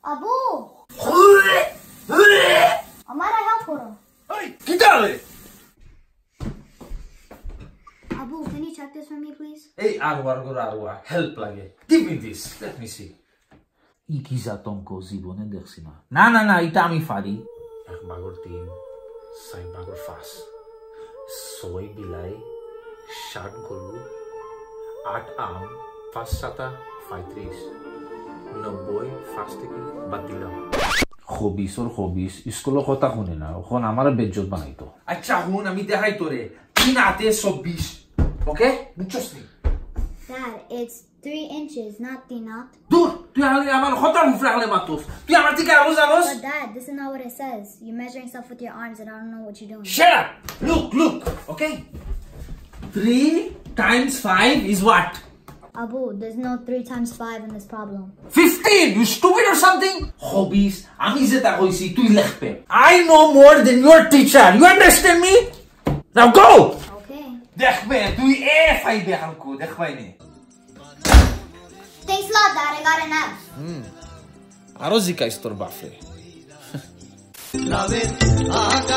Αμπού! Αμάρα γάφορο! Τι τα λέει! Αμπού, can you check this for me please? Ει, άγουα, αργούρα, άγουα, help λάγε. Τι πίντεις, let me see. Ήκυζα τον κοζίβο, δεν δεξιμά. Να, να, να, ήτα μη φάρι. Αχ, μαγορτή, σαν μαγορφάς. Σοί, μπιλάει. সাত গরু আট আম পাঁচ সাতা পঁয়ত্রিশ নব্বই পাঁচ থেকে বাদ দিলাম হবিস ওর হবিস স্কুলের কথা শুনে না ওখন আমার বেজ্জত বানাইতো আচ্ছা হুন আমি দেখাই তোরে তিন হাতে চব্বিশ ওকে বুঝছস নি Dad, it's three inches, not three knot. দূর তুই আলে আমার হতার মুফরে আলে মাতুস তুই আমার থেকে আরও জানোস But Dad, this is not what it says. You're measuring stuff with your arms and I don't know what you're doing. Shut up! Look, look, okay? Three times five is what? Abu, there's no three times five in this problem. 15! You stupid or something? Hobbies. আমি যেটা কইছি তুই লিখবে I know more than your teacher. You understand me? Now go! Okay. দেখবে তুই এ five হালকু দেখবাই নে Thanks a lot, Dad. I got an F. আরো জিকাইস তোর বাপরে লাভের আগা খাইলাম